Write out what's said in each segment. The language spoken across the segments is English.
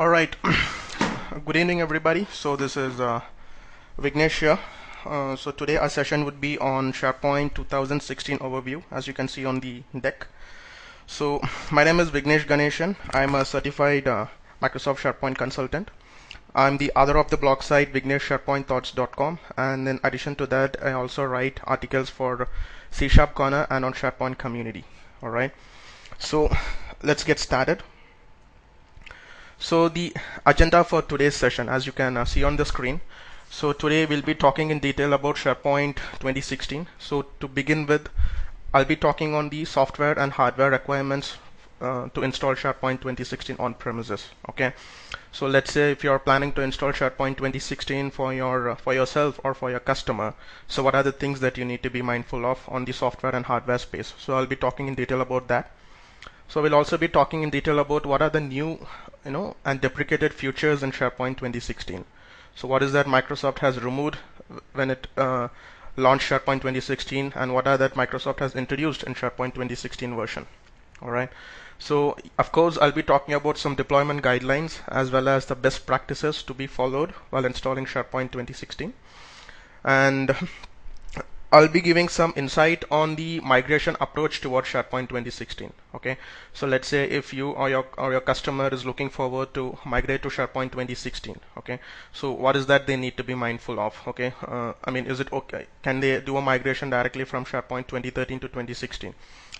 All right. Good evening, everybody. So this is uh, Vignesh here. Uh, so today our session would be on SharePoint 2016 overview, as you can see on the deck. So my name is Vignesh Ganesan. I'm a certified uh, Microsoft SharePoint consultant. I'm the author of the blog site vigneshsharepointthoughts.com and in addition to that I also write articles for C Sharp Corner and on SharePoint community. Alright. So let's get started. So the agenda for today's session as you can uh, see on the screen. So today we'll be talking in detail about SharePoint 2016. So to begin with I'll be talking on the software and hardware requirements uh, to install SharePoint 2016 on premises. Okay, so let's say if you're planning to install SharePoint 2016 for your uh, for yourself or for your customer, so what are the things that you need to be mindful of on the software and hardware space? So I'll be talking in detail about that. So we'll also be talking in detail about what are the new, you know, and deprecated features in SharePoint 2016. So what is that Microsoft has removed when it uh, launched SharePoint 2016, and what are that Microsoft has introduced in SharePoint 2016 version? All right. So of course I'll be talking about some deployment guidelines as well as the best practices to be followed while installing SharePoint 2016 and I'll be giving some insight on the migration approach towards SharePoint 2016 okay? So let's say if you or your or your customer is looking forward to migrate to SharePoint 2016 okay? So what is that they need to be mindful of okay? Uh, I mean is it okay? Can they do a migration directly from SharePoint 2013 to 2016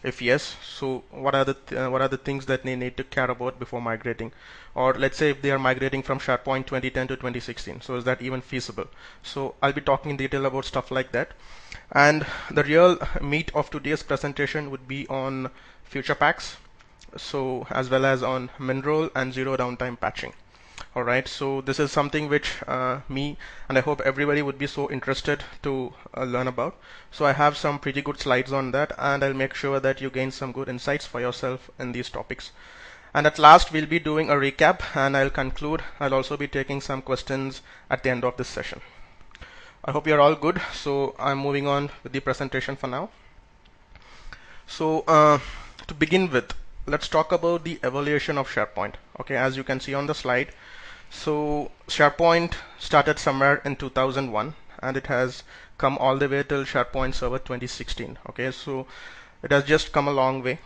if yes so what are the th uh, what are the things that they need to care about before migrating? Or let's say if they are migrating from SharePoint 2010 to 2016 so is that even feasible? So I'll be talking in detail about stuff like that and the real meat of today's presentation would be on feature packs so as well as on MinRole and zero downtime patching. All right so this is something which uh, me and I hope everybody would be so interested to uh, learn about. So I have some pretty good slides on that and I'll make sure that you gain some good insights for yourself in these topics. And at last we'll be doing a recap and I'll conclude. I'll also be taking some questions at the end of this session I hope you're all good. So I'm moving on with the presentation for now. So uh, to begin with let's talk about the evaluation of SharePoint. Okay as you can see on the slide. So SharePoint started somewhere in 2001 and it has come all the way till SharePoint Server 2016 okay so it has just come a long way.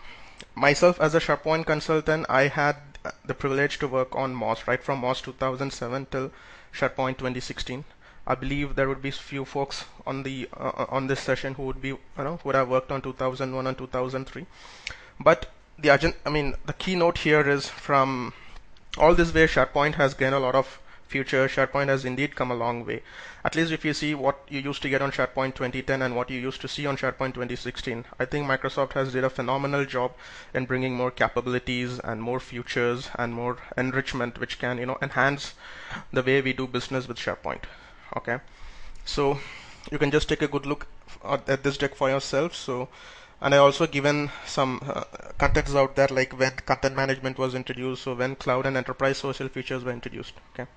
Myself as a SharePoint consultant I had the privilege to work on MOSS right from MOSS 2007 till SharePoint 2016 I believe there would be few folks on the uh, on this session who would be you know would have worked on 2001 and 2003 but the agent I mean the keynote here is from all this way SharePoint has gained a lot of future. SharePoint has indeed come a long way. At least if you see what you used to get on SharePoint 2010 and what you used to see on SharePoint 2016 I think Microsoft has did a phenomenal job in bringing more capabilities and more features and more enrichment which can you know enhance the way we do business with SharePoint okay. So you can just take a good look at this deck for yourself. So and I also given some uh, context out there like when content management was introduced so when cloud and enterprise social features were introduced. Okay.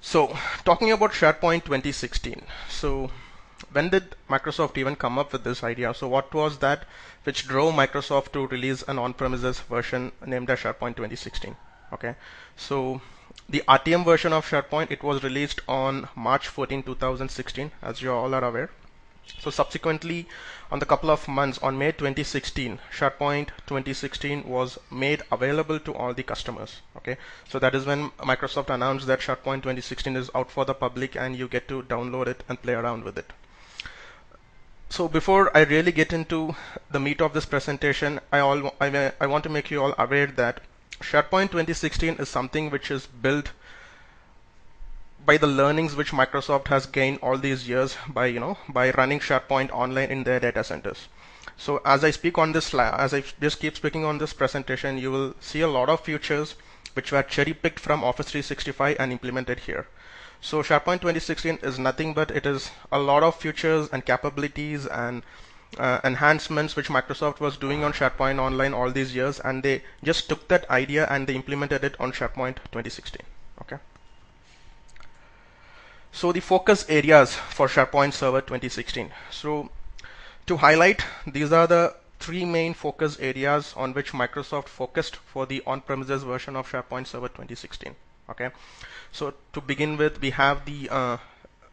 So talking about SharePoint 2016 so when did Microsoft even come up with this idea? So what was that which drove Microsoft to release an on-premises version named as SharePoint 2016 okay. So the RTM version of SharePoint it was released on March 14 2016 as you all are aware so subsequently, on the couple of months, on May 2016, SharePoint 2016 was made available to all the customers. Okay, so that is when Microsoft announced that SharePoint 2016 is out for the public and you get to download it and play around with it. So before I really get into the meat of this presentation, I all I, I want to make you all aware that SharePoint 2016 is something which is built by the learnings which Microsoft has gained all these years by you know by running SharePoint online in their data centers. So as I speak on this as I just keep speaking on this presentation, you will see a lot of features which were cherry picked from Office 365 and implemented here. So SharePoint 2016 is nothing but it is a lot of features and capabilities and uh, enhancements which Microsoft was doing on SharePoint Online all these years and they just took that idea and they implemented it on SharePoint 2016 okay so the focus areas for SharePoint Server 2016. So to highlight, these are the three main focus areas on which Microsoft focused for the on-premises version of SharePoint Server 2016. Okay, so to begin with, we have the uh,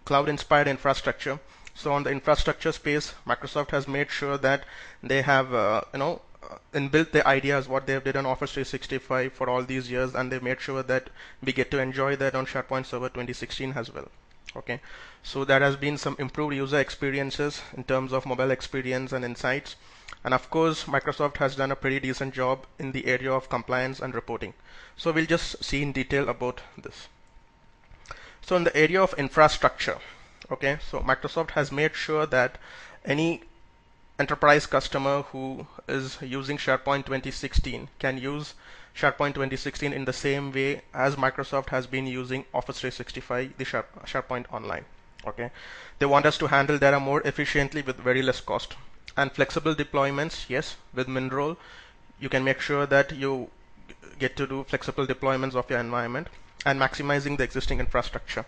cloud-inspired infrastructure. So on the infrastructure space, Microsoft has made sure that they have, uh, you know, uh, inbuilt the ideas what they've did on Office 365 for all these years, and they've made sure that we get to enjoy that on SharePoint Server 2016 as well. Okay? So there has been some improved user experiences in terms of mobile experience and insights. And of course Microsoft has done a pretty decent job in the area of compliance and reporting. So we'll just see in detail about this. So in the area of infrastructure okay so Microsoft has made sure that any enterprise customer who is using SharePoint 2016 can use SharePoint 2016 in the same way as Microsoft has been using Office 365, the SharePoint Online. Okay, they want us to handle data more efficiently with very less cost and flexible deployments. Yes, with MinRole, you can make sure that you get to do flexible deployments of your environment and maximizing the existing infrastructure.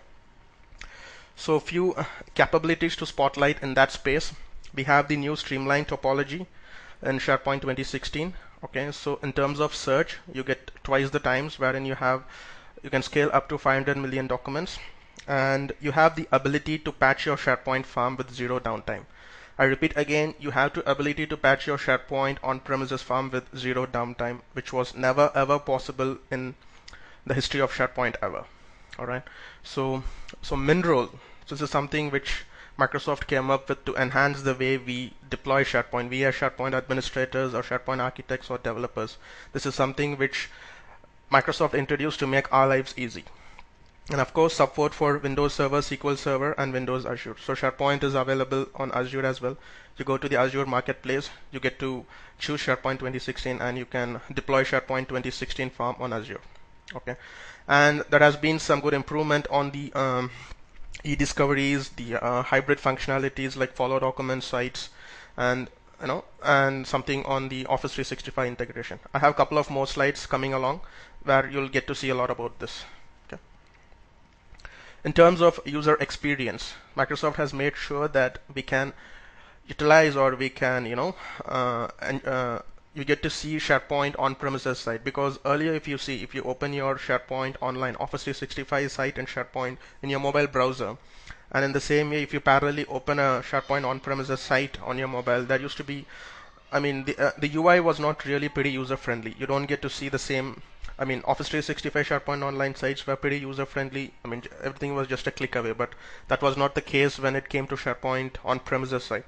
So, few uh, capabilities to spotlight in that space. We have the new streamlined topology in SharePoint 2016 okay? So in terms of search you get twice the times wherein you have you can scale up to 500 million documents. And you have the ability to patch your SharePoint farm with zero downtime. I repeat again you have the ability to patch your SharePoint on-premises farm with zero downtime which was never ever possible in the history of SharePoint ever alright so so MinRole so this is something which Microsoft came up with to enhance the way we deploy SharePoint. We as SharePoint administrators or SharePoint architects or developers. This is something which Microsoft introduced to make our lives easy. And of course, support for Windows Server, SQL Server, and Windows Azure. So SharePoint is available on Azure as well. You go to the Azure Marketplace, you get to choose SharePoint 2016, and you can deploy SharePoint 2016 farm on Azure. Okay, and there has been some good improvement on the um, e-discoveries, the uh, hybrid functionalities like follow document sites, and you know, and something on the Office 365 integration. I have a couple of more slides coming along where you'll get to see a lot about this. Okay. In terms of user experience, Microsoft has made sure that we can utilize or we can, you know, uh, and, uh, you get to see SharePoint on-premises site. Because earlier if you see if you open your SharePoint online Office 365 site and SharePoint in your mobile browser and in the same way if you parallelly open a SharePoint on-premises site on your mobile that used to be I mean the, uh, the UI was not really pretty user friendly. You don't get to see the same I mean Office 365 SharePoint online sites were pretty user friendly. I mean everything was just a click away but that was not the case when it came to SharePoint on-premises site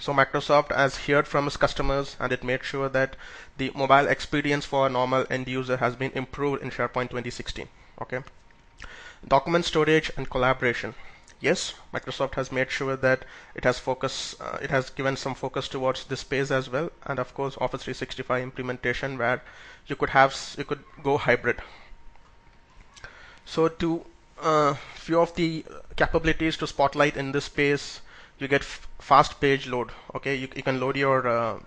so Microsoft has heard from its customers and it made sure that the mobile experience for a normal end user has been improved in SharePoint 2016. Okay. Document storage and collaboration. Yes, Microsoft has made sure that it has focus, uh, it has given some focus towards this space as well, and of course Office 365 implementation where you could have, you could go hybrid. So to uh, few of the capabilities to spotlight in this space you get fast page load okay? You, you can load your uh,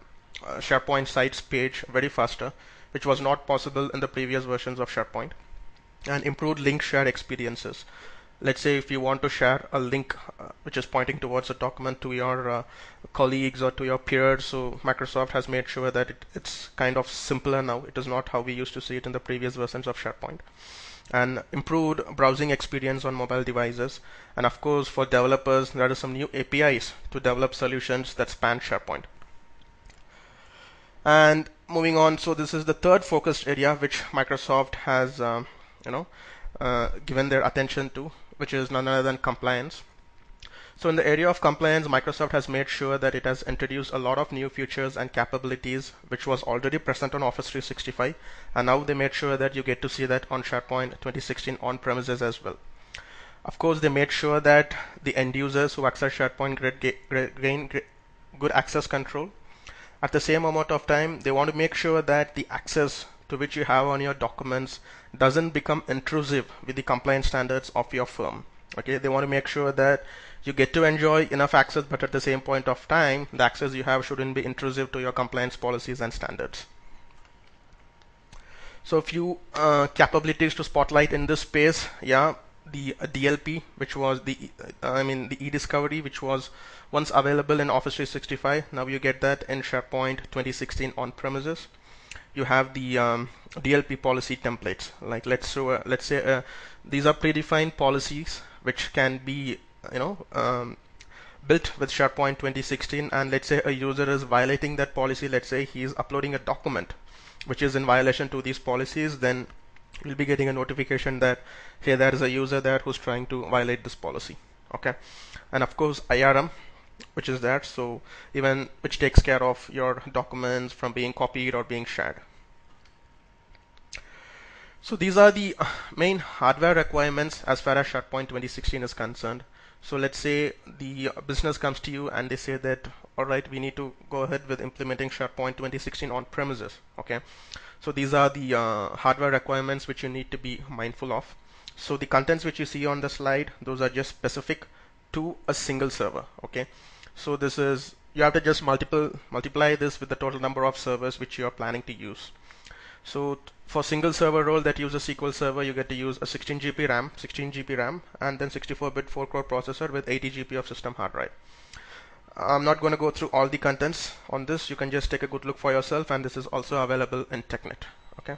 uh, SharePoint sites page very faster which was not possible in the previous versions of SharePoint and improved link share experiences. Let's say if you want to share a link uh, which is pointing towards a document to your uh, colleagues or to your peers so Microsoft has made sure that it, it's kind of simpler now. It is not how we used to see it in the previous versions of SharePoint and improved browsing experience on mobile devices. And of course, for developers, there are some new APIs to develop solutions that span SharePoint. And moving on, so this is the third focused area which Microsoft has, um, you know, uh, given their attention to, which is none other than compliance. So in the area of compliance, Microsoft has made sure that it has introduced a lot of new features and capabilities which was already present on Office 365 and now they made sure that you get to see that on SharePoint 2016 on premises as well. Of course, they made sure that the end users who access SharePoint gain good access control. At the same amount of time, they want to make sure that the access to which you have on your documents doesn't become intrusive with the compliance standards of your firm. Okay, they want to make sure that you get to enjoy enough access, but at the same point of time, the access you have shouldn't be intrusive to your compliance policies and standards. So a few uh, capabilities to spotlight in this space. Yeah, the DLP, which was the uh, I mean the e-discovery, which was once available in Office 365. Now you get that in SharePoint 2016 on premises. You have the um, DLP policy templates. Like let's so uh, let's say uh, these are predefined policies which can be you know um, built with SharePoint 2016 and let's say a user is violating that policy let's say he is uploading a document which is in violation to these policies then you'll be getting a notification that hey there is a user there who's trying to violate this policy okay? And of course IRM which is that so even which takes care of your documents from being copied or being shared so these are the main hardware requirements as far as SharePoint 2016 is concerned so let's say the business comes to you and they say that all right we need to go ahead with implementing SharePoint 2016 on premises okay so these are the uh, hardware requirements which you need to be mindful of. So the contents which you see on the slide, those are just specific to a single server. Okay. So this is, you have to just multiple multiply this with the total number of servers which you are planning to use. So for single server role that uses SQL Server, you get to use a 16 GB RAM, 16 GB RAM, and then 64-bit 4-core processor with 80 GB of system hard drive. I'm not going to go through all the contents on this. You can just take a good look for yourself and this is also available in TechNet. Okay.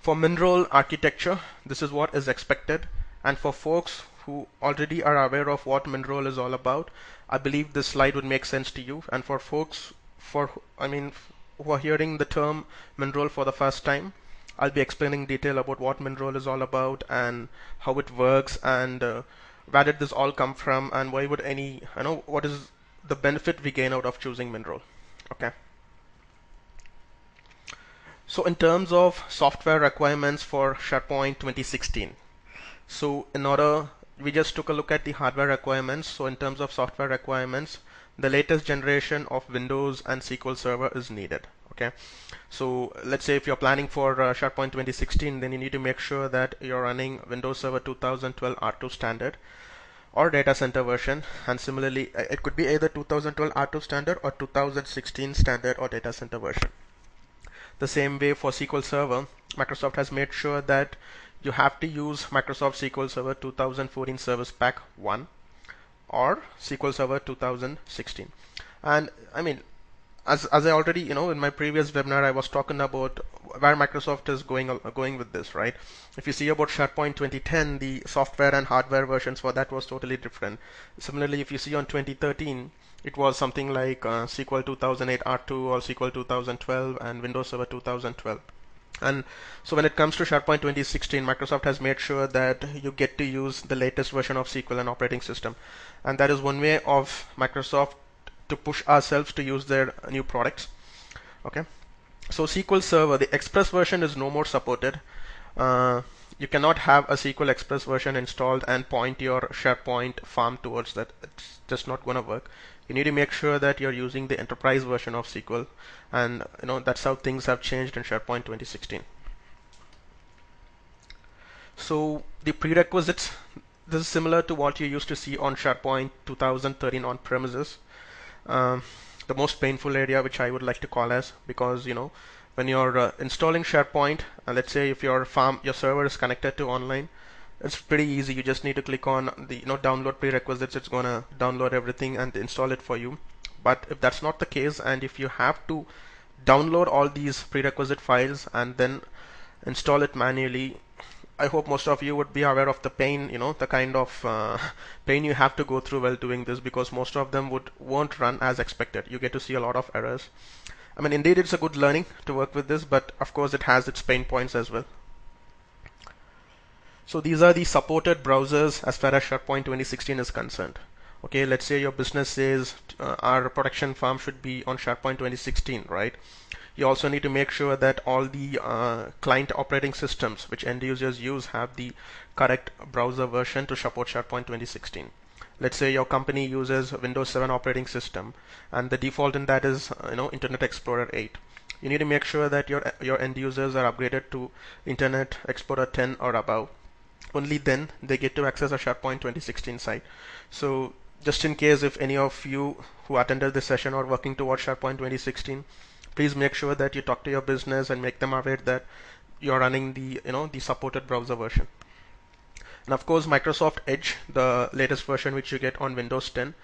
For MinRole architecture, this is what is expected. And for folks who already are aware of what MinRole is all about, I believe this slide would make sense to you. And for folks, for I mean, who are hearing the term MinRole for the first time, I'll be explaining detail about what MinRole is all about and how it works and uh, where did this all come from and why would any I know what is the benefit we gain out of choosing MinRole okay? So in terms of software requirements for SharePoint 2016 so in order we just took a look at the hardware requirements. So in terms of software requirements the latest generation of Windows and SQL Server is needed okay? So let's say if you're planning for uh, SharePoint 2016 then you need to make sure that you're running Windows Server 2012 R2 standard or data center version. And similarly uh, it could be either 2012 R2 standard or 2016 standard or data center version. The same way for SQL Server Microsoft has made sure that you have to use Microsoft SQL Server 2014 Service Pack 1 or SQL Server 2016 and I mean as, as I already you know in my previous webinar I was talking about where Microsoft is going going with this right? If you see about SharePoint 2010 the software and hardware versions for that was totally different. Similarly if you see on 2013 it was something like uh, SQL 2008 R2 or SQL 2012 and Windows Server 2012 and so when it comes to SharePoint 2016 Microsoft has made sure that you get to use the latest version of SQL and operating system. And that is one way of Microsoft to push ourselves to use their new products. Okay? So SQL Server the Express version is no more supported. Uh, you cannot have a SQL Express version installed and point your SharePoint farm towards that. It's just not gonna work you need to make sure that you're using the enterprise version of SQL and you know that's how things have changed in SharePoint 2016 so the prerequisites this is similar to what you used to see on SharePoint 2013 on premises. Um, the most painful area which I would like to call as because you know when you're uh, installing SharePoint uh, let's say if your farm your server is connected to online it's pretty easy you just need to click on the you know download prerequisites it's gonna download everything and install it for you but if that's not the case and if you have to download all these prerequisite files and then install it manually I hope most of you would be aware of the pain, you know, the kind of uh, pain you have to go through while doing this because most of them would won't run as expected. You get to see a lot of errors. I mean, indeed, it's a good learning to work with this, but of course, it has its pain points as well. So these are the supported browsers as far as SharePoint 2016 is concerned. Okay, let's say your business says uh, our production farm should be on SharePoint 2016, right? You also need to make sure that all the uh, client operating systems which end users use have the correct browser version to support SharePoint 2016. Let's say your company uses Windows 7 operating system and the default in that is you know Internet Explorer 8. You need to make sure that your your end users are upgraded to Internet Explorer 10 or above. Only then they get to access a SharePoint 2016 site. So just in case if any of you who attended this session are working towards SharePoint 2016 please make sure that you talk to your business and make them aware that you're running the you know the supported browser version and of course Microsoft Edge, the latest version which you get on Windows 10.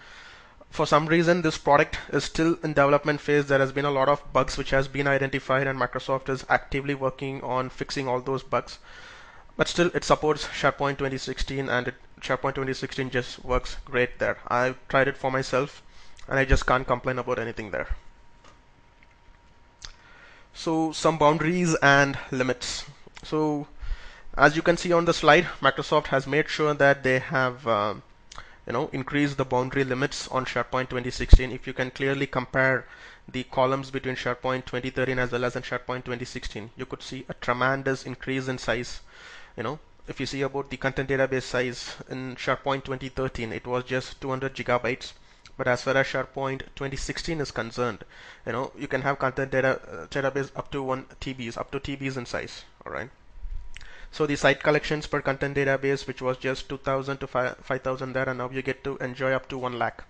For some reason, this product is still in development phase. There has been a lot of bugs which has been identified, and Microsoft is actively working on fixing all those bugs. But still, it supports SharePoint 2016, and it, SharePoint 2016 just works great there. I've tried it for myself, and I just can't complain about anything there. So some boundaries and limits. So as you can see on the slide, Microsoft has made sure that they have uh, you know increased the boundary limits on SharePoint 2016. If you can clearly compare the columns between SharePoint 2013 as well as in SharePoint 2016, you could see a tremendous increase in size. You know, if you see about the content database size in SharePoint 2013, it was just 200 gigabytes but as far as SharePoint 2016 is concerned, you know, you can have content data uh, database up to 1 TBs, up to TBs in size, all right? So the site collections per content database, which was just 2000 to 5000 there, and now you get to enjoy up to 1 lakh.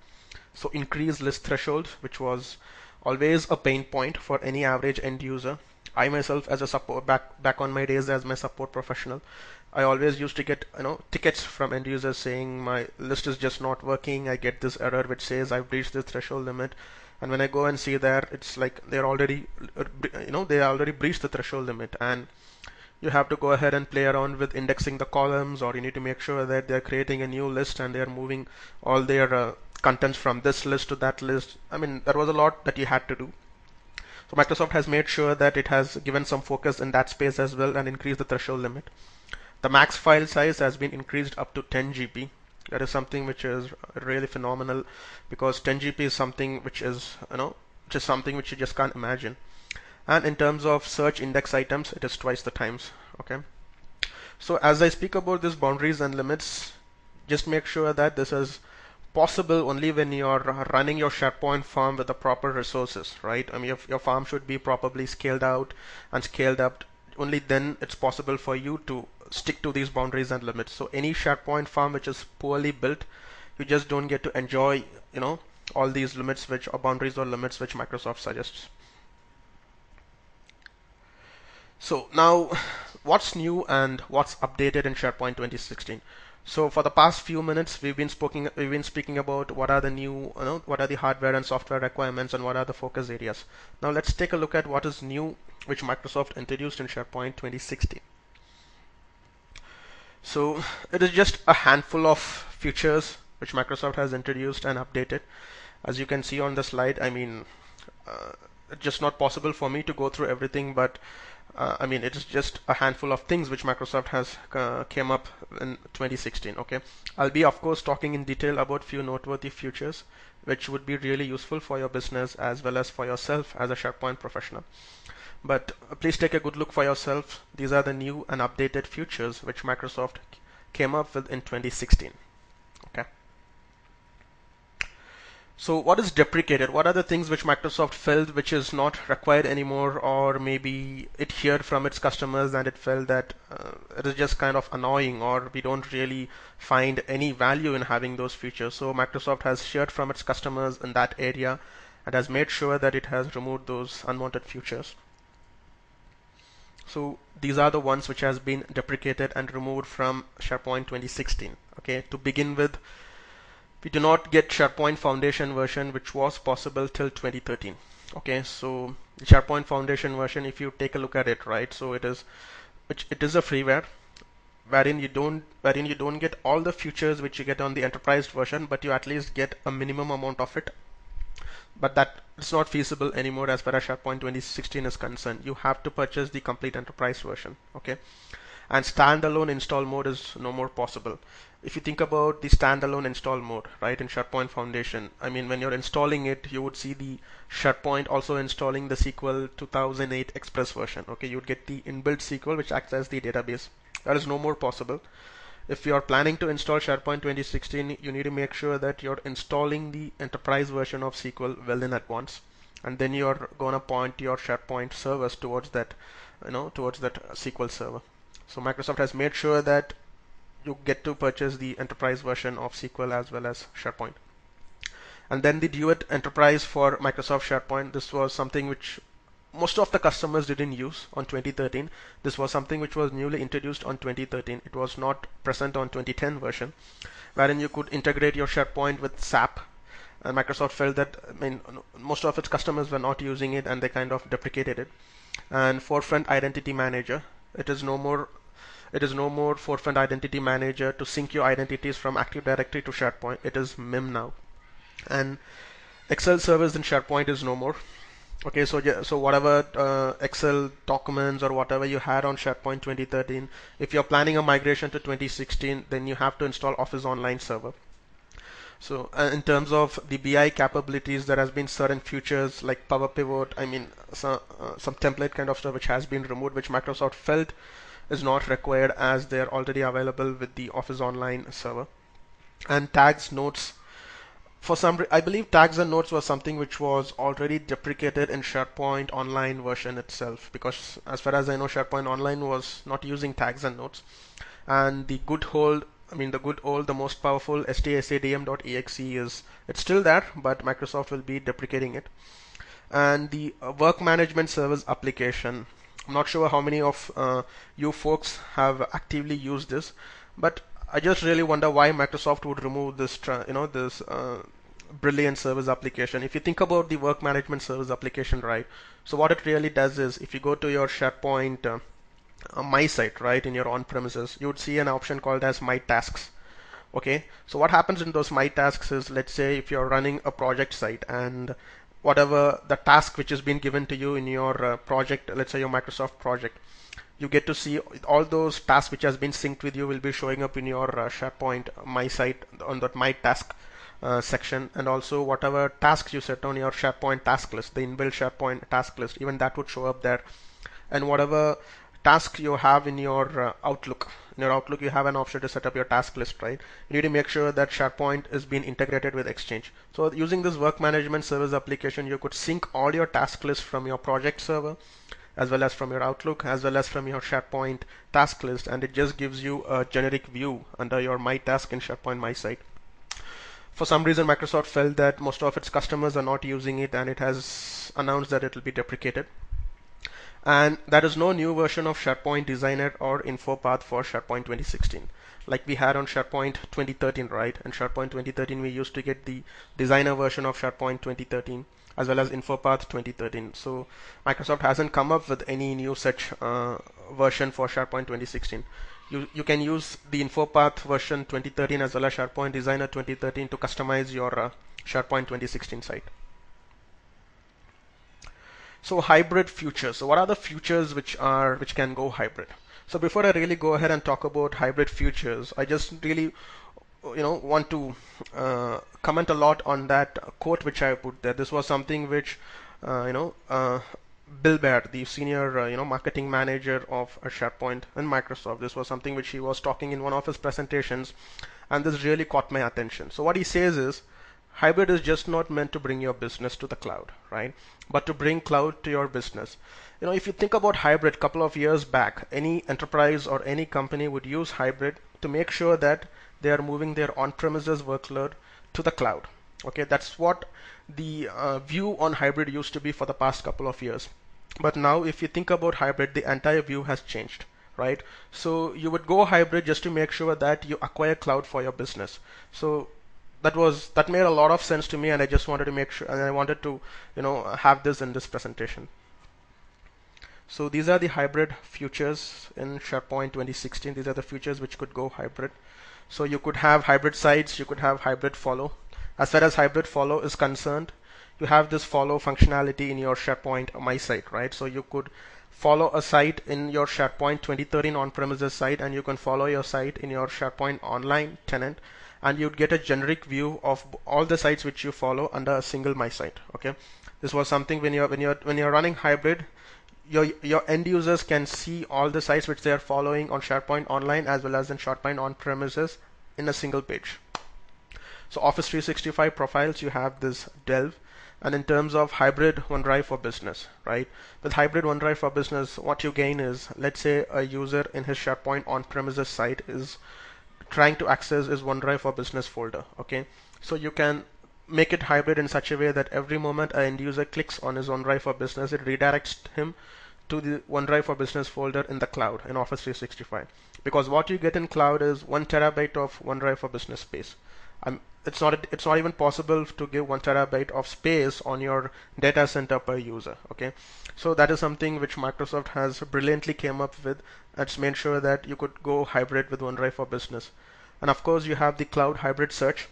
So increased list threshold, which was always a pain point for any average end user. I myself as a support back back on my days as my support professional, I always used to get you know tickets from end users saying my list is just not working. I get this error which says I've reached the threshold limit, and when I go and see there, it's like they're already you know they already breached the threshold limit, and you have to go ahead and play around with indexing the columns, or you need to make sure that they're creating a new list and they're moving all their uh, contents from this list to that list. I mean, there was a lot that you had to do. So Microsoft has made sure that it has given some focus in that space as well and increased the threshold limit. The max file size has been increased up to 10 GB. That is something which is really phenomenal because 10 GB is something which is, you know, just something which you just can't imagine. And in terms of search index items, it is twice the times. Okay. So as I speak about these boundaries and limits, just make sure that this is possible only when you're running your SharePoint farm with the proper resources, right? I mean, your, your farm should be properly scaled out and scaled up. Only then it's possible for you to stick to these boundaries and limits. So any SharePoint farm which is poorly built, you just don't get to enjoy, you know, all these limits which or boundaries or limits which Microsoft suggests. So now what's new and what's updated in SharePoint 2016? So for the past few minutes, we've been speaking we've been speaking about what are the new, you know, what are the hardware and software requirements and what are the focus areas. Now let's take a look at what is new which Microsoft introduced in SharePoint 2016. So it is just a handful of features which Microsoft has introduced and updated. As you can see on the slide, I mean, uh, it's just not possible for me to go through everything, but uh, I mean, it is just a handful of things which Microsoft has uh, came up in 2016. Okay, I'll be of course talking in detail about few noteworthy features which would be really useful for your business as well as for yourself as a SharePoint professional. But please take a good look for yourself. These are the new and updated features which Microsoft came up with in 2016. Okay. So what is deprecated? What are the things which Microsoft felt which is not required anymore or maybe it heard from its customers and it felt that uh, it is just kind of annoying or we don't really find any value in having those features. So Microsoft has shared from its customers in that area and has made sure that it has removed those unwanted features. So these are the ones which has been deprecated and removed from SharePoint 2016. Okay, to begin with, we do not get SharePoint Foundation version, which was possible till 2013. Okay, so SharePoint Foundation version, if you take a look at it, right, so it is, which it is a freeware, wherein you don't, wherein you don't get all the features which you get on the enterprise version, but you at least get a minimum amount of it but that is not feasible anymore as far as SharePoint 2016 is concerned. You have to purchase the complete enterprise version. Okay, and standalone install mode is no more possible. If you think about the standalone install mode, right, in SharePoint Foundation, I mean, when you're installing it, you would see the SharePoint also installing the SQL 2008 Express version. Okay, you'd get the inbuilt SQL which acts as the database. That is no more possible if you are planning to install SharePoint 2016 you need to make sure that you're installing the enterprise version of SQL well in advance and then you're gonna point your SharePoint servers towards that you know towards that SQL server so Microsoft has made sure that you get to purchase the enterprise version of SQL as well as SharePoint and then the Duet Enterprise for Microsoft SharePoint this was something which most of the customers didn't use on 2013. This was something which was newly introduced on 2013. It was not present on 2010 version, wherein you could integrate your SharePoint with SAP. And Microsoft felt that I mean most of its customers were not using it, and they kind of deprecated it. And Forefront Identity Manager, it is no more it is no more Forefront Identity Manager to sync your identities from Active Directory to SharePoint. It is MIM now. And Excel servers in SharePoint is no more. Okay, so so whatever uh, Excel documents or whatever you had on SharePoint 2013, if you're planning a migration to 2016, then you have to install Office Online Server. So uh, in terms of the BI capabilities, there has been certain features like Power Pivot. I mean, some, uh, some template kind of stuff which has been removed, which Microsoft felt is not required as they're already available with the Office Online Server. And tags, notes, for some I believe tags and notes was something which was already deprecated in SharePoint Online version itself because as far as I know SharePoint Online was not using tags and notes. And the good old I mean the good old the most powerful stsadm.exe is it's still there but Microsoft will be deprecating it. And the uh, work management service application I'm not sure how many of uh, you folks have actively used this but I just really wonder why Microsoft would remove this, you know, this uh, brilliant service application. If you think about the work management service application, right? So what it really does is, if you go to your SharePoint uh, uh, My Site, right, in your on-premises, you would see an option called as My Tasks. Okay, so what happens in those My Tasks is, let's say, if you're running a project site and whatever the task which has been given to you in your uh, project, let's say your Microsoft project, you get to see all those tasks which has been synced with you will be showing up in your uh, SharePoint my site on that my task uh, section. And also whatever tasks you set on your SharePoint task list the inbuilt SharePoint task list even that would show up there. And whatever task you have in your uh, Outlook in your Outlook you have an option to set up your task list right you need to make sure that SharePoint is being integrated with Exchange so using this work management service application you could sync all your task lists from your project server as well as from your Outlook as well as from your SharePoint task list and it just gives you a generic view under your My Task in SharePoint My Site. For some reason Microsoft felt that most of its customers are not using it and it has announced that it will be deprecated. And there is no new version of SharePoint Designer or InfoPath for SharePoint 2016 like we had on SharePoint 2013, right? And SharePoint 2013, we used to get the designer version of SharePoint 2013 as well as InfoPath 2013. So Microsoft hasn't come up with any new such uh, version for SharePoint 2016. You, you can use the InfoPath version 2013 as well as SharePoint Designer 2013 to customize your uh, SharePoint 2016 site. So hybrid futures. So what are the futures which are which can go hybrid? So before I really go ahead and talk about hybrid futures, I just really you know want to uh, comment a lot on that quote which I put there. This was something which uh, you know uh, Bill Baer, the senior uh, you know marketing manager of SharePoint and Microsoft, this was something which he was talking in one of his presentations, and this really caught my attention. So what he says is. Hybrid is just not meant to bring your business to the cloud, right? But to bring cloud to your business. You know, if you think about hybrid a couple of years back, any enterprise or any company would use hybrid to make sure that they are moving their on-premises workload to the cloud. Okay, that's what the uh, view on hybrid used to be for the past couple of years. But now if you think about hybrid, the entire view has changed, right? So you would go hybrid just to make sure that you acquire cloud for your business. So that was that made a lot of sense to me and I just wanted to make sure and I wanted to you know have this in this presentation. So these are the hybrid futures in SharePoint 2016. These are the futures which could go hybrid. So you could have hybrid sites, you could have hybrid follow. As far as hybrid follow is concerned, you have this follow functionality in your SharePoint My Site, right? So you could follow a site in your SharePoint 2013 on-premises site and you can follow your site in your SharePoint online tenant and you'd get a generic view of all the sites which you follow under a single My Site. Okay, this was something when you're when you're when you're running hybrid, your your end users can see all the sites which they are following on SharePoint Online as well as in SharePoint on premises in a single page. So Office 365 profiles, you have this Delve. And in terms of hybrid OneDrive for business, right? With hybrid OneDrive for business, what you gain is, let's say a user in his SharePoint on-premises site is trying to access is OneDrive for business folder. Okay, so you can make it hybrid in such a way that every moment an end user clicks on his OneDrive for Business, it redirects him to the OneDrive for Business folder in the cloud in Office 365. Because what you get in cloud is one terabyte of OneDrive for Business space. Um, it's not it's not even possible to give one terabyte of space on your data center per user. Okay, so that is something which Microsoft has brilliantly came up with. It's made sure that you could go hybrid with OneDrive for Business, and of course you have the cloud hybrid search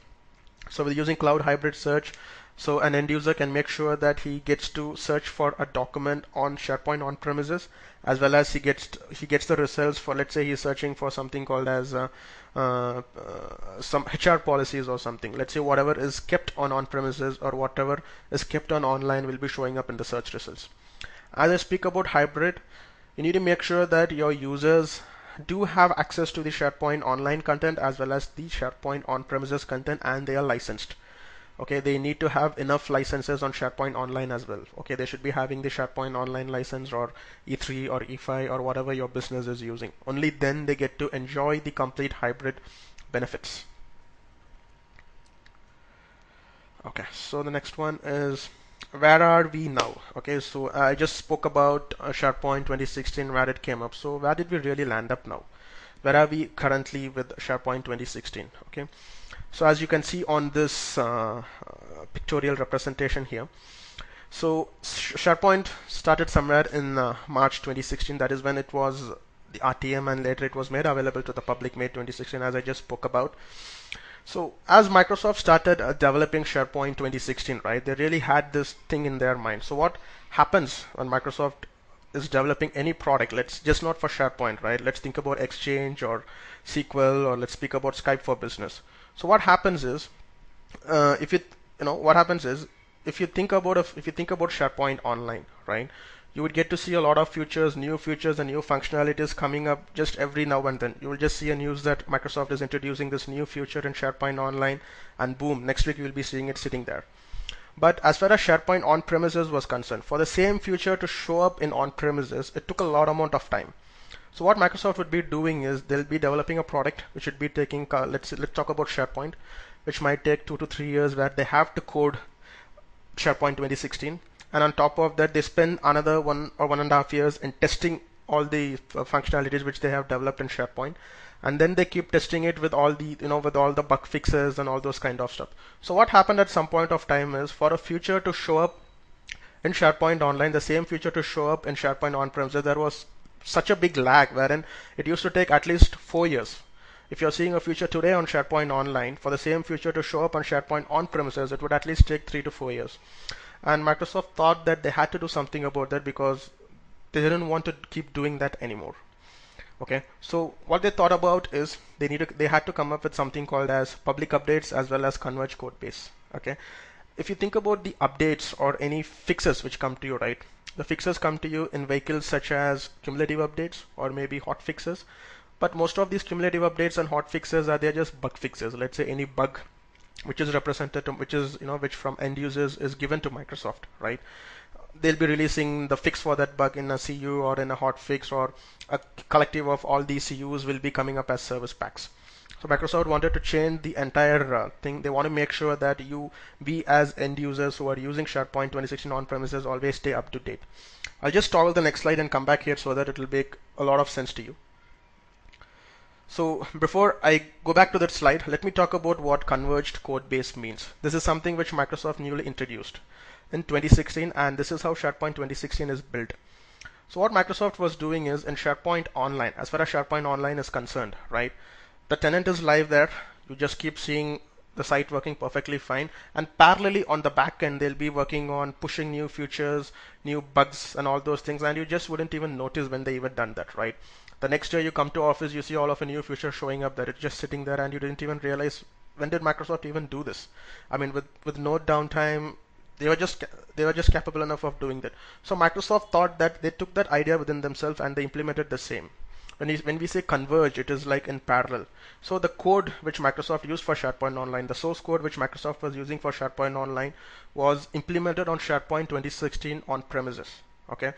so with using cloud hybrid search, so an end user can make sure that he gets to search for a document on SharePoint on premises, as well as he gets he gets the results for let's say he's searching for something called as uh, uh, some HR policies or something. Let's say whatever is kept on on premises or whatever is kept on online will be showing up in the search results. As I speak about hybrid, you need to make sure that your users do have access to the SharePoint online content as well as the SharePoint on-premises content and they are licensed. Okay, they need to have enough licenses on SharePoint Online as well. Okay, they should be having the SharePoint Online license or E3 or E5 or whatever your business is using. Only then they get to enjoy the complete hybrid benefits. Okay, so the next one is where are we now okay so I just spoke about uh, SharePoint 2016 where it came up so where did we really land up now where are we currently with SharePoint 2016 okay so as you can see on this uh, uh, pictorial representation here so SharePoint started somewhere in uh, March 2016 that is when it was the RTM and later it was made available to the public May 2016 as I just spoke about so as Microsoft started uh, developing SharePoint 2016, right, they really had this thing in their mind. So what happens when Microsoft is developing any product? Let's just not for SharePoint, right? Let's think about Exchange or SQL or let's speak about Skype for Business. So what happens is, uh, if you you know what happens is if you think about a, if you think about SharePoint Online, right? you would get to see a lot of features, new features and new functionalities coming up just every now and then. You will just see a news that Microsoft is introducing this new feature in SharePoint Online and boom, next week you will be seeing it sitting there. But as far as SharePoint on-premises was concerned, for the same feature to show up in on-premises, it took a lot amount of time. So what Microsoft would be doing is they'll be developing a product which would be taking, uh, let's let's talk about SharePoint, which might take two to three years where they have to code SharePoint 2016 and on top of that they spend another one or one and a half years in testing all the uh, functionalities which they have developed in SharePoint. And then they keep testing it with all the you know with all the bug fixes and all those kind of stuff. So what happened at some point of time is for a feature to show up in SharePoint online the same feature to show up in SharePoint on-premises there was such a big lag wherein it used to take at least four years. If you're seeing a feature today on SharePoint online for the same feature to show up on SharePoint on premises it would at least take three to four years. And Microsoft thought that they had to do something about that because they didn't want to keep doing that anymore. Okay? So what they thought about is they needed they had to come up with something called as public updates as well as converge code base. Okay? If you think about the updates or any fixes which come to you right the fixes come to you in vehicles such as cumulative updates or maybe hot fixes but most of these cumulative updates and hot fixes are they're just bug fixes let's say any bug which is represented which is you know which from end users is given to Microsoft right? They'll be releasing the fix for that bug in a CU or in a hot fix or a collective of all these CUs will be coming up as service packs so Microsoft wanted to change the entire uh, thing they want to make sure that you we as end users who are using SharePoint 2016 on premises always stay up to date I'll just toggle the next slide and come back here so that it will make a lot of sense to you so before I go back to that slide, let me talk about what converged code base means. This is something which Microsoft newly introduced in 2016 and this is how SharePoint 2016 is built. So what Microsoft was doing is in SharePoint Online, as far as SharePoint Online is concerned, right? The tenant is live there. You just keep seeing the site working perfectly fine and parallelly on the back end they'll be working on pushing new features new bugs and all those things and you just wouldn't even notice when they even done that right the next day you come to office, you see all of a new feature showing up that it's just sitting there and you didn't even realize when did Microsoft even do this? I mean, with, with no downtime, they were just they were just capable enough of doing that. So Microsoft thought that they took that idea within themselves and they implemented the same. When, when we say converge, it is like in parallel. So the code which Microsoft used for SharePoint Online, the source code which Microsoft was using for SharePoint Online, was implemented on SharePoint 2016 on premises. Okay,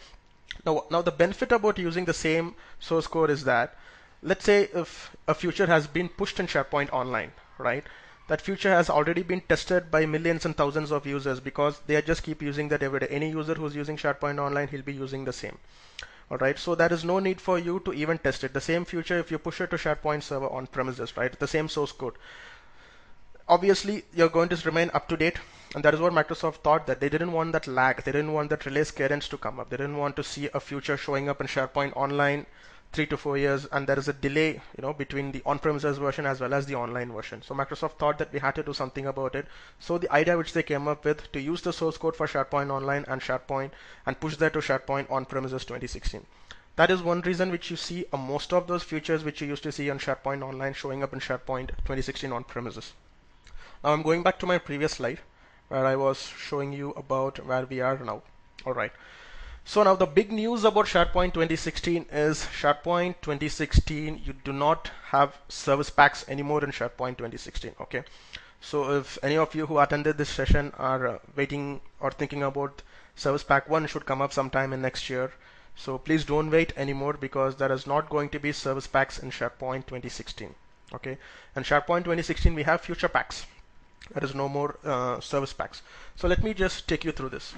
now, now the benefit about using the same source code is that, let's say if a feature has been pushed in SharePoint Online, right? that feature has already been tested by millions and thousands of users because they just keep using that every day. Any user who's using SharePoint Online, he'll be using the same. Alright, so there is no need for you to even test it. The same feature, if you push it to SharePoint server on premises, right? The same source code. Obviously, you're going to remain up to date. And that is what Microsoft thought that they didn't want that lag. They didn't want that release cadence to come up. They didn't want to see a future showing up in SharePoint Online three to four years and there is a delay you know between the on-premises version as well as the online version. So Microsoft thought that we had to do something about it. So the idea which they came up with to use the source code for SharePoint online and SharePoint and push that to SharePoint on-premises 2016 that is one reason which you see uh, most of those features which you used to see on SharePoint online showing up in SharePoint 2016 on-premises. Now I'm going back to my previous slide where I was showing you about where we are now. Alright so now the big news about SharePoint 2016 is SharePoint 2016 you do not have service packs anymore in SharePoint 2016 okay? So if any of you who attended this session are uh, waiting or thinking about service pack 1 should come up sometime in next year. So please don't wait anymore because there is not going to be service packs in SharePoint 2016 okay? And SharePoint 2016 we have feature packs. There is no more uh, service packs. So let me just take you through this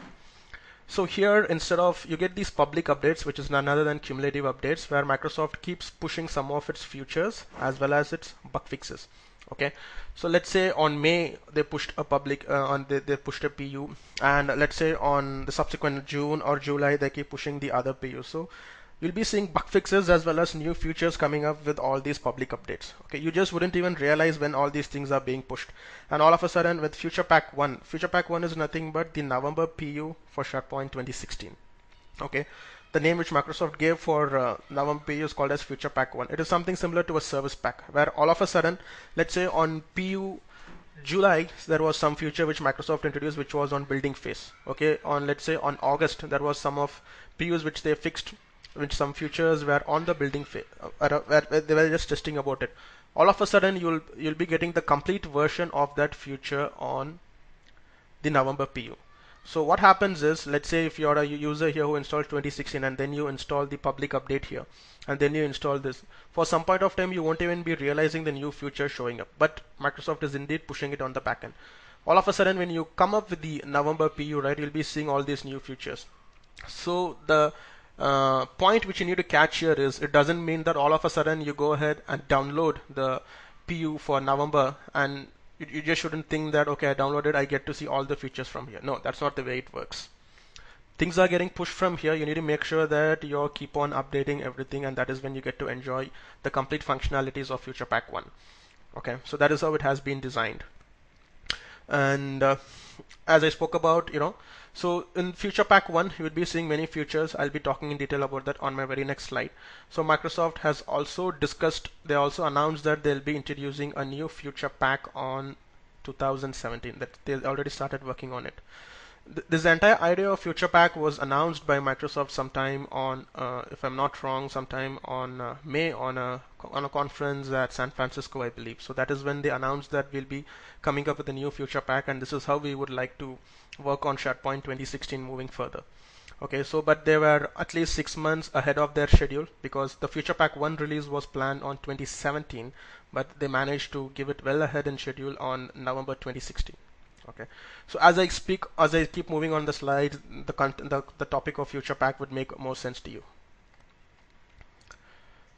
so here, instead of, you get these public updates, which is none other than cumulative updates, where Microsoft keeps pushing some of its features as well as its bug fixes. Okay, so let's say on May they pushed a public uh, on they, they pushed a PU, and let's say on the subsequent June or July they keep pushing the other PU. So you'll be seeing bug fixes as well as new features coming up with all these public updates. Okay you just wouldn't even realize when all these things are being pushed. And all of a sudden with feature pack 1 feature pack 1 is nothing but the November PU for SharePoint 2016 okay the name which Microsoft gave for uh, November PU is called as feature pack 1 it is something similar to a service pack where all of a sudden let's say on PU July there was some feature which Microsoft introduced which was on building phase. Okay on let's say on August there was some of PUs which they fixed which some features were on the building uh, where they were just testing about it. All of a sudden you'll you'll be getting the complete version of that feature on the November PU so what happens is let's say if you're a user here who installed 2016 and then you install the public update here and then you install this for some point of time you won't even be realizing the new future showing up. But Microsoft is indeed pushing it on the backend all of a sudden when you come up with the November PU right you'll be seeing all these new features. So the uh, point which you need to catch here is it doesn't mean that all of a sudden you go ahead and download the PU for November and you, you just shouldn't think that okay I downloaded I get to see all the features from here. No that's not the way it works. Things are getting pushed from here. You need to make sure that you keep on updating everything and that is when you get to enjoy the complete functionalities of feature pack 1 okay so that is how it has been designed. And uh, as I spoke about you know so in Feature Pack 1, you will be seeing many features. I'll be talking in detail about that on my very next slide. So Microsoft has also discussed, they also announced that they'll be introducing a new Feature Pack on 2017, that they already started working on it this entire idea of feature pack was announced by Microsoft sometime on uh, if I'm not wrong sometime on uh, May on a on a conference at San Francisco I believe. So that is when they announced that we'll be coming up with a new feature pack and this is how we would like to work on SharePoint 2016 moving further. Okay so but they were at least six months ahead of their schedule because the feature pack 1 release was planned on 2017 but they managed to give it well ahead in schedule on November 2016 okay. So as I speak as I keep moving on the slide the content the, the topic of feature pack would make more sense to you.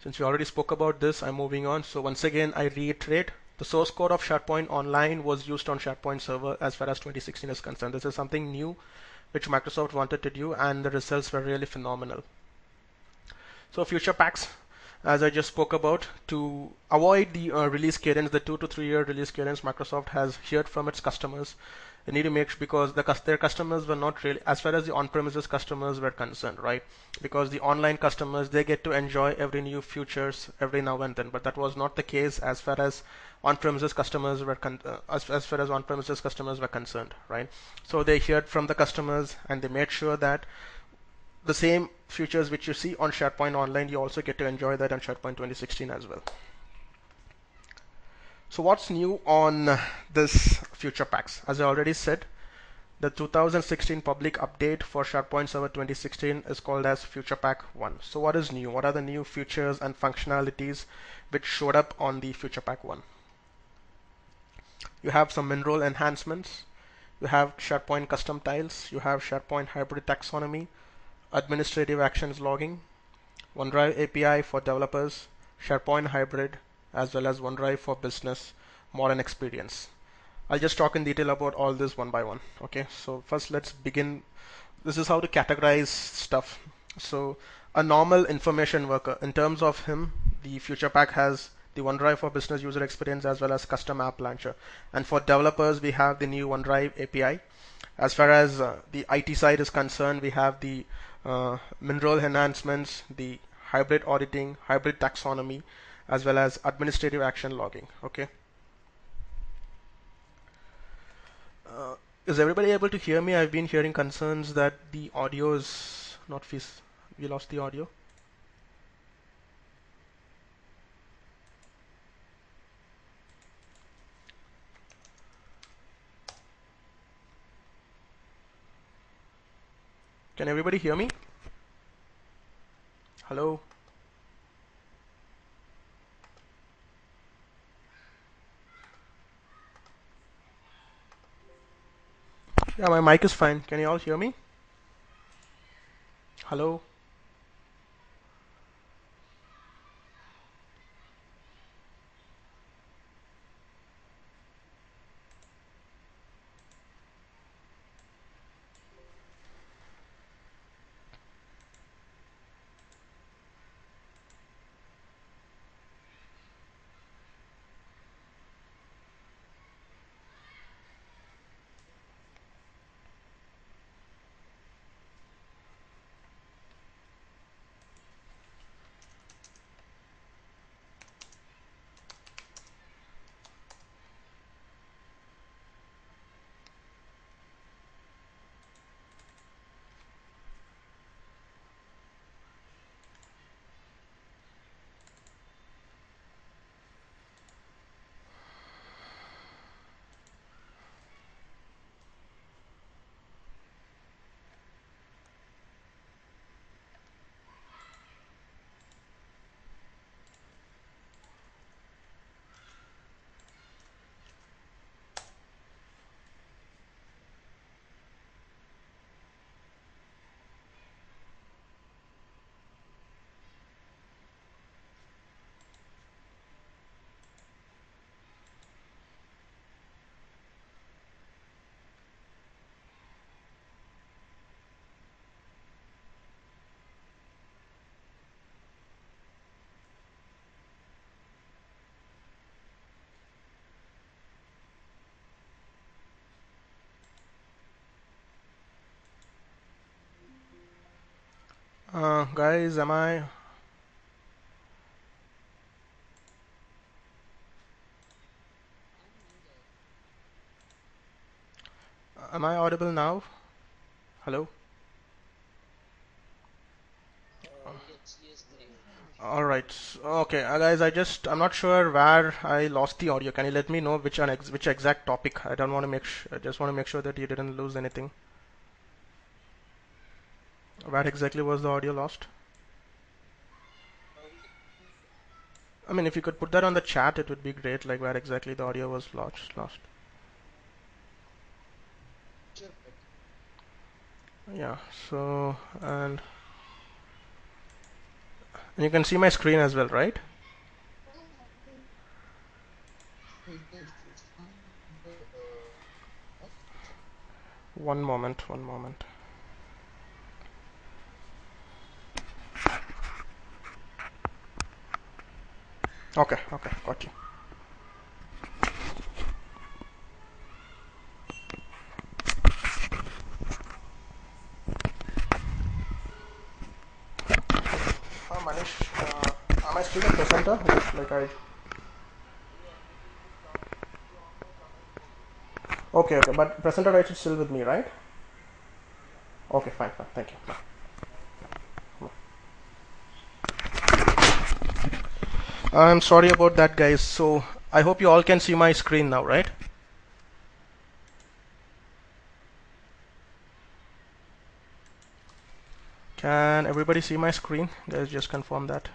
Since we already spoke about this I'm moving on. So once again I reiterate the source code of SharePoint Online was used on SharePoint Server as far as 2016 is concerned. This is something new which Microsoft wanted to do and the results were really phenomenal. So feature packs as I just spoke about to avoid the uh, release cadence, the two to three year release cadence Microsoft has heard from its customers. They need to make because the their customers were not really as far as the on-premises customers were concerned, right? Because the online customers they get to enjoy every new features every now and then, but that was not the case as far as on-premises customers were uh, as, as far as on-premises customers were concerned, right? So they heard from the customers and they made sure that the same features which you see on SharePoint Online, you also get to enjoy that on SharePoint 2016 as well. So what's new on this feature packs? As I already said, the 2016 public update for SharePoint Server 2016 is called as Feature Pack 1. So what is new? What are the new features and functionalities which showed up on the Feature Pack 1? you have some MinRole enhancements, you have SharePoint custom tiles, you have SharePoint hybrid taxonomy, administrative actions logging, OneDrive API for developers, SharePoint hybrid, as well as OneDrive for business, modern experience. I'll just talk in detail about all this one by one. Okay, so first let's begin. This is how to categorize stuff. So a normal information worker, in terms of him, the feature pack has the OneDrive for business user experience as well as custom app launcher. And for developers, we have the new OneDrive API. As far as uh, the IT side is concerned, we have the uh, MinRole enhancements, the hybrid auditing, hybrid taxonomy, as well as administrative action logging. Okay. Uh, is everybody able to hear me? I've been hearing concerns that the audio is not. We lost the audio. Can everybody hear me? Hello? Yeah, my mic is fine. Can you all hear me? Hello? Uh, guys, am I? Am I audible now? Hello? All right. Okay, uh, guys. I just I'm not sure where I lost the audio. Can you let me know which ex which exact topic? I don't want to make. I just want to make sure that you didn't lose anything. Where exactly was the audio lost? I mean, if you could put that on the chat, it would be great. Like where exactly the audio was lost. Lost. Yeah. So and and you can see my screen as well, right? One moment. One moment. Okay, okay, got you. Uh, Manish, uh, am I still a presenter? Like I. Okay, okay, but presenter rights is still with me, right? Okay, fine, fine. Thank you. I'm sorry about that guys. So I hope you all can see my screen now right? Can everybody see my screen? Guys just confirm that